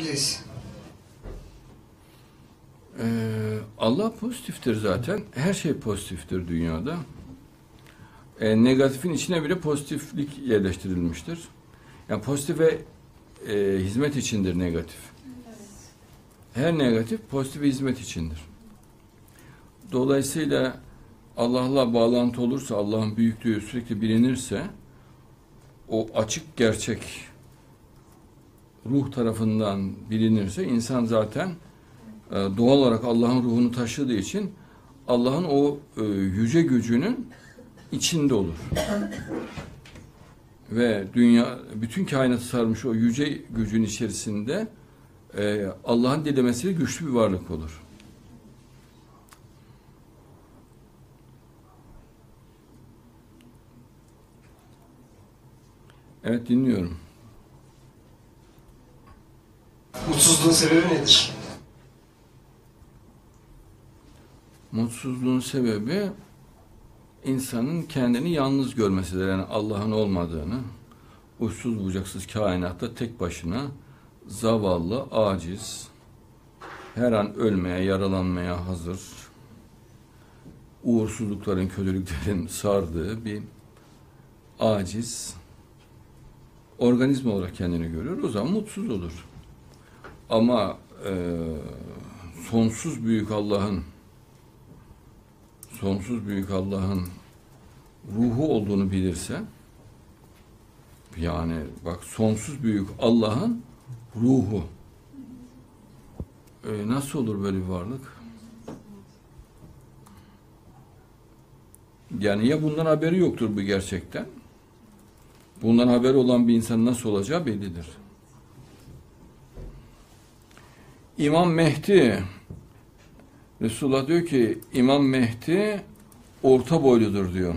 yapabiliriz? Ee, Allah pozitiftir zaten. Her şey pozitiftir dünyada. Ee, negatifin içine bile pozitiflik yerleştirilmiştir. Yani pozitife e, hizmet içindir negatif. Her negatif pozitif hizmet içindir. Dolayısıyla Allah'la bağlantı olursa, Allah'ın büyüklüğü sürekli bilinirse, o açık gerçek ruh tarafından bilinirse insan zaten e, doğal olarak Allah'ın ruhunu taşıdığı için Allah'ın o e, yüce gücünün içinde olur. Ve dünya, bütün kainatı sarmış o yüce gücün içerisinde e, Allah'ın dilemesiyle güçlü bir varlık olur. Evet dinliyorum. Mutsuzluğun sebebi nedir? Mutsuzluğun sebebi insanın kendini yalnız görmesidir. Yani Allah'ın olmadığını, uçsuz bucaksız kainatta tek başına zavallı, aciz, her an ölmeye, yaralanmaya hazır, uğursuzlukların, kötülüklerin sardığı bir aciz organizma olarak kendini görüyor. O zaman mutsuz olur. Ama e, sonsuz büyük Allah'ın sonsuz büyük Allah'ın ruhu olduğunu bilirse yani bak sonsuz büyük Allah'ın ruhu e, nasıl olur böyle bir varlık? Yani ya bundan haberi yoktur bu gerçekten. Bundan haberi olan bir insan nasıl olacağı bellidir. İmam Mehdi Resulullah diyor ki İmam Mehdi orta boyludur diyor.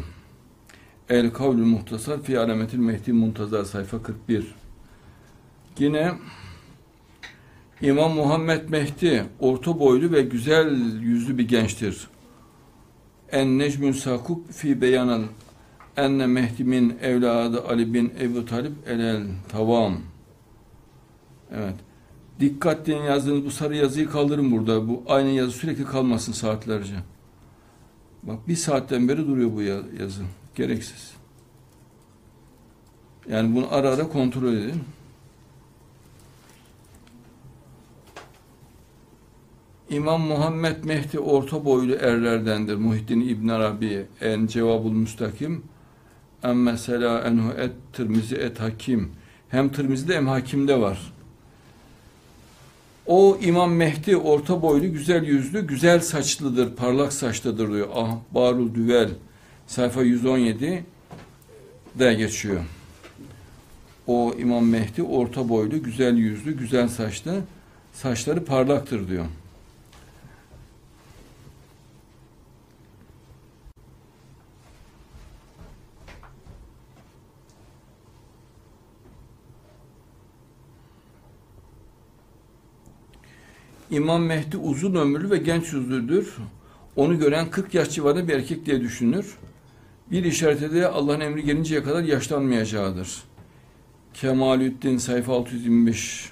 El kavlül muhtasar fi alametil Mehdi muntazar sayfa 41. Yine İmam Muhammed Mehdi orta boylu ve güzel yüzlü bir gençtir. En necmün sakuk fi beyanın enne Mehdi min evladı Ali bin Ebu Talib elel tavam. Evet. Dikkatli yazdığınız bu sarı yazıyı kaldırın burada. Bu aynı yazı sürekli kalmasın saatlerce. Bak bir saatten beri duruyor bu yazı. Gereksiz. Yani bunu ara ara kontrol edin. İmam Muhammed Mehdi orta boylu erlerdendir. Muhittin İbn Arabi en cevabul müstakim en mesela enhu et Tirmizi et hakim. Hem Tirmizi'de hem hakimde var. O İmam Mehdi orta boylu, güzel yüzlü, güzel saçlıdır, parlak saçlıdır diyor. Ah, Barul Düvel sayfa 117 de geçiyor. O İmam Mehdi orta boylu, güzel yüzlü, güzel saçlı, saçları parlaktır diyor. İmam Mehdi uzun ömürlü ve genç yüzlüdür. Onu gören 40 yaş civarında bir erkek diye düşünür. Bir işareti de Allah'ın emri gelinceye kadar yaşlanmayacağıdır. Kemalüddin sayfa 625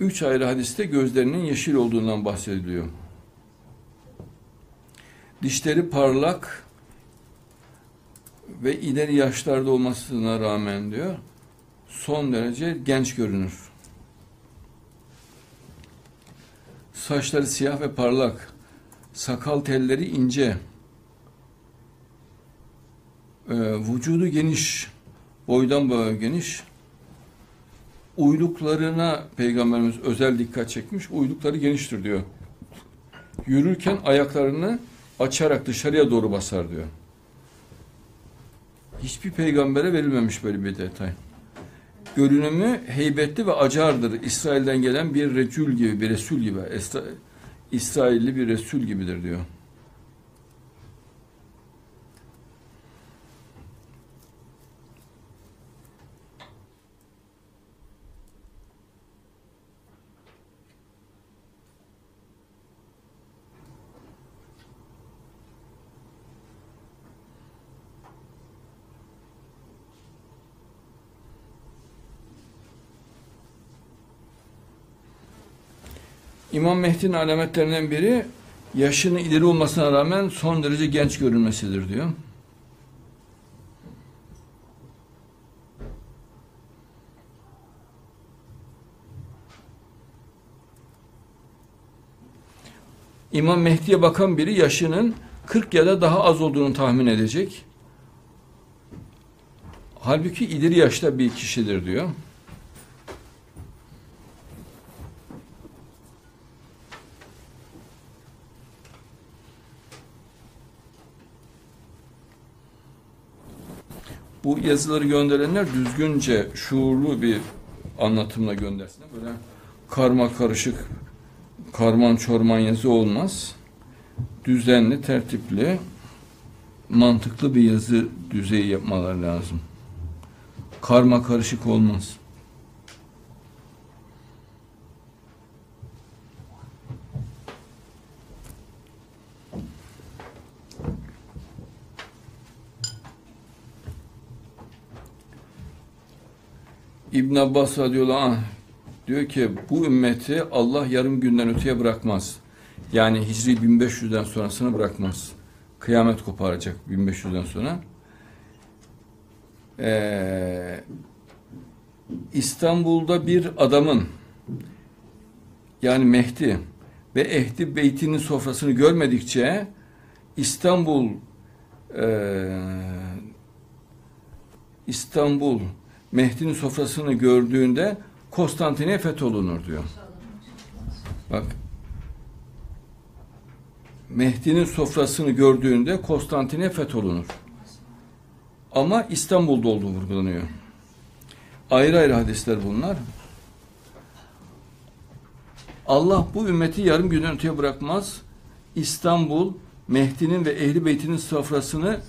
Üç ayrı hadiste gözlerinin yeşil olduğundan bahsediliyor. Dişleri parlak ve ileri yaşlarda olmasına rağmen diyor son derece genç görünür. Saçları siyah ve parlak. Sakal telleri ince. Ee, vücudu geniş. Boydan boya geniş. Uyluklarına Peygamberimiz özel dikkat çekmiş. Uylukları geniştir diyor. Yürürken ayaklarını açarak dışarıya doğru basar diyor. Hiçbir peygambere verilmemiş böyle bir detay görünümü heybetli ve acardır. İsrail'den gelen bir recül gibi, bir resul gibi. İsrailli bir resul gibidir diyor. İmam Mehdi'nin alametlerinden biri yaşının ileri olmasına rağmen son derece genç görünmesidir diyor. İmam Mehdi'ye bakan biri yaşının 40 ya da daha az olduğunu tahmin edecek. Halbuki ileri yaşta bir kişidir diyor. Bu yazıları gönderenler düzgünce, şuurlu bir anlatımla göndersinler. Böyle karma karışık, karman çorman yazı olmaz. Düzenli, tertipli, mantıklı bir yazı düzeyi yapmaları lazım. Karma karışık olmaz. İbn Abbas radıyallahu anh diyor ki bu ümmeti Allah yarım günden öteye bırakmaz. Yani Hicri 1500'den sonrasını bırakmaz. Kıyamet koparacak 1500'den sonra. Ee, İstanbul'da bir adamın yani Mehdi ve Ehdi Beyti'nin sofrasını görmedikçe İstanbul e, İstanbul Mehdi'nin sofrasını gördüğünde Konstantiniye fetholunur diyor. Bak Mehdi'nin sofrasını gördüğünde Konstantiniye fetholunur. Ama İstanbul'da olduğu vurgulanıyor. Ayrı ayrı hadisler bunlar. Allah bu ümmeti yarım günden öteye bırakmaz. İstanbul, Mehdi'nin ve Ehli Beyt'inin sofrasını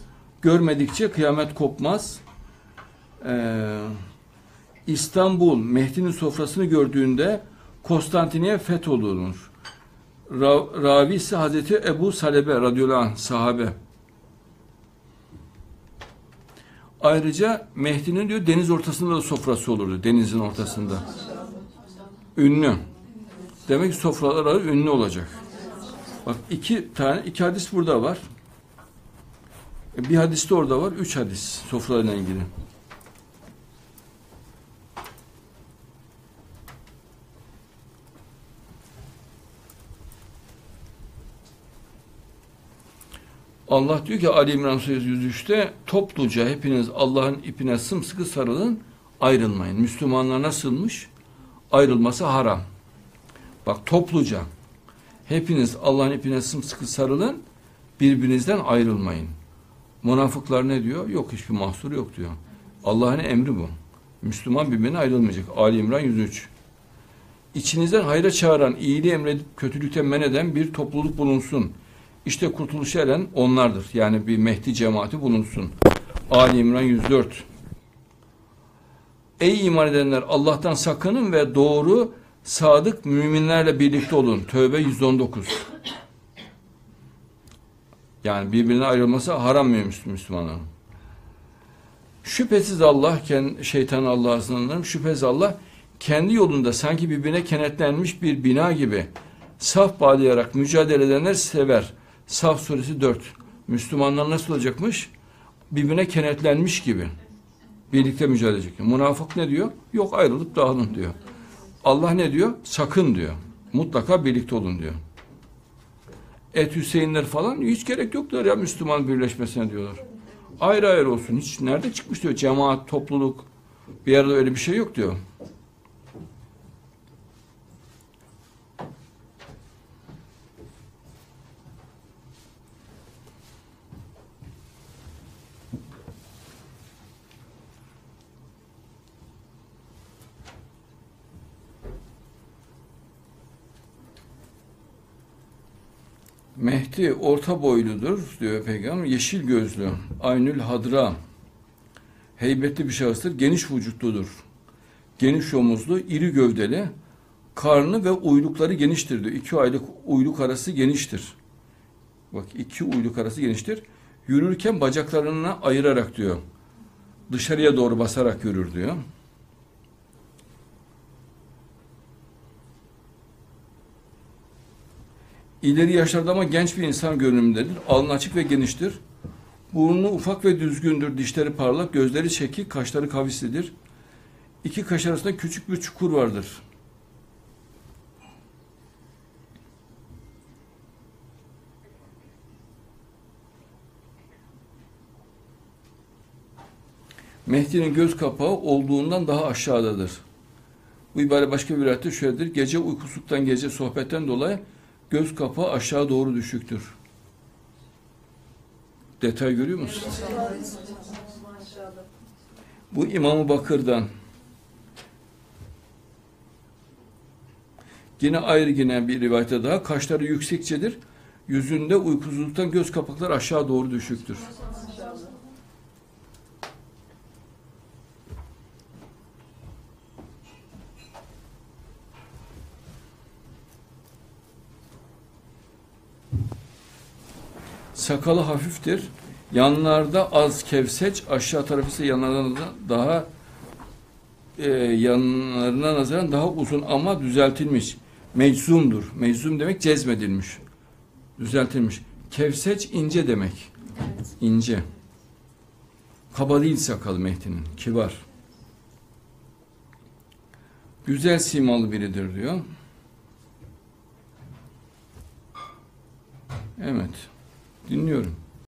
görmedikçe kıyamet kopmaz. Ee, İstanbul, Mehdi'nin sofrasını gördüğünde Konstantiniye fetholunur. Ra Ravi ise Hazreti Ebu Salebe radıyallahu anh sahabe. Ayrıca Mehdi'nin diyor deniz ortasında da sofrası olurdu. Denizin ortasında. Ünlü. Demek ki sofraları ünlü olacak. Bak iki tane, iki hadis burada var. Bir hadis de orada var. Üç hadis sofralarla ilgili. Allah diyor ki Ali İmran Suresi 103'te topluca hepiniz Allah'ın ipine sımsıkı sarılın ayrılmayın. Müslümanlar nasılmış? Ayrılması haram. Bak topluca hepiniz Allah'ın ipine sımsıkı sarılın birbirinizden ayrılmayın. Münafıklar ne diyor? Yok hiçbir mahsur yok diyor. Allah'ın emri bu. Müslüman birbirine ayrılmayacak. Ali İmran 103. İçinizden hayra çağıran, iyiliği emredip kötülükten men eden bir topluluk bulunsun. İşte kurtuluşa eren onlardır. Yani bir Mehdi cemaati bulunsun. Ali İmran 104. Ey iman edenler Allah'tan sakının ve doğru sadık müminlerle birlikte olun. Tövbe 119. Yani birbirine ayrılması haram mı Müslümanların? Şüphesiz Allah, şeytan Allah'a sınırlarım, şüphesiz Allah kendi yolunda sanki birbirine kenetlenmiş bir bina gibi saf bağlayarak mücadele edenler sever. Saf suresi 4. Müslümanlar nasıl olacakmış? Birbirine kenetlenmiş gibi. Birlikte mücadele edecek. Münafık ne diyor? Yok ayrılıp dağılın diyor. Allah ne diyor? Sakın diyor. Mutlaka birlikte olun diyor. Et Hüseyinler falan hiç gerek yok diyor ya Müslüman birleşmesine diyorlar. Ayrı ayrı olsun. Hiç nerede çıkmış diyor cemaat, topluluk. Bir yerde öyle bir şey yok diyor. Mehdi orta boyludur diyor peygamber. Yeşil gözlü, aynül hadra. Heybetli bir şahıstır. Geniş vücutludur. Geniş omuzlu, iri gövdeli. Karnı ve uylukları geniştir diyor. İki aylık uyluk arası geniştir. Bak iki uyluk arası geniştir. Yürürken bacaklarını ayırarak diyor. Dışarıya doğru basarak yürür diyor. İleri yaşlarda ama genç bir insan görünümündedir. Alnı açık ve geniştir. Burnu ufak ve düzgündür. Dişleri parlak, gözleri çekik, kaşları kavislidir. İki kaş arasında küçük bir çukur vardır. Mehdi'nin göz kapağı olduğundan daha aşağıdadır. Bu ibare başka bir rivayette şöyledir. Gece uykusuzluktan gece sohbetten dolayı göz kapağı aşağı doğru düşüktür. Detay görüyor musun? Bu İmam-ı Bakır'dan. Yine ayrı yine bir rivayete daha. Kaşları yüksekçedir. Yüzünde uykusuzluktan göz kapakları aşağı doğru düşüktür. Sakalı hafiftir. Yanlarda az kevseç, aşağı tarafı ise yanlardan da daha e, yanlarına nazaran daha uzun ama düzeltilmiş. Meczumdur. Meczum demek cezmedilmiş. Düzeltilmiş. Kevseç ince demek. İnce. Kaba değil sakalı Mehdi'nin. Kibar. Güzel simalı biridir diyor. Evet. Dinliyorum.